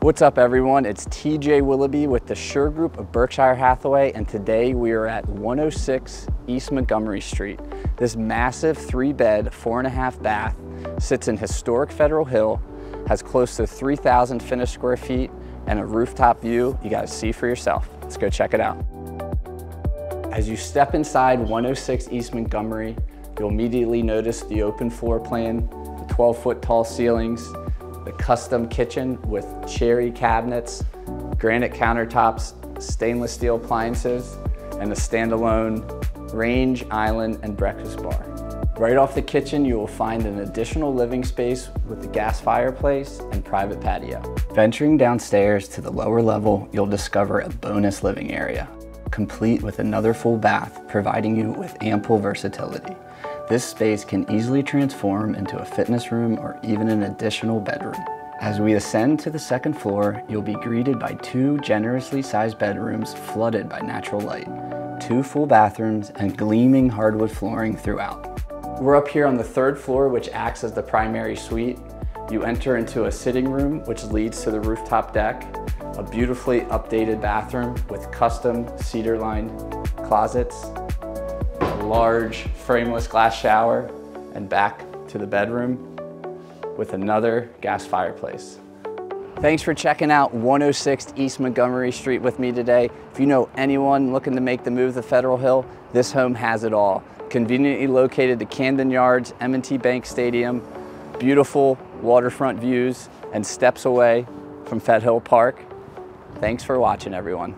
What's up everyone? It's TJ Willoughby with the Sure Group of Berkshire Hathaway and today we are at 106 East Montgomery Street. This massive three bed, four and a half bath sits in historic Federal Hill, has close to 3,000 finished square feet and a rooftop view you gotta see for yourself. Let's go check it out. As you step inside 106 East Montgomery, you'll immediately notice the open floor plan, the 12 foot tall ceilings, the custom kitchen with cherry cabinets, granite countertops, stainless steel appliances, and a standalone range, island, and breakfast bar. Right off the kitchen, you will find an additional living space with a gas fireplace and private patio. Venturing downstairs to the lower level, you'll discover a bonus living area, complete with another full bath, providing you with ample versatility. This space can easily transform into a fitness room or even an additional bedroom. As we ascend to the second floor, you'll be greeted by two generously sized bedrooms flooded by natural light, two full bathrooms, and gleaming hardwood flooring throughout. We're up here on the third floor, which acts as the primary suite. You enter into a sitting room, which leads to the rooftop deck, a beautifully updated bathroom with custom cedar-lined closets, large frameless glass shower and back to the bedroom with another gas fireplace. Thanks for checking out 106 East Montgomery Street with me today. If you know anyone looking to make the move to Federal Hill, this home has it all. Conveniently located to Camden Yards, M&T Bank Stadium, beautiful waterfront views, and steps away from Fed Hill Park. Thanks for watching, everyone.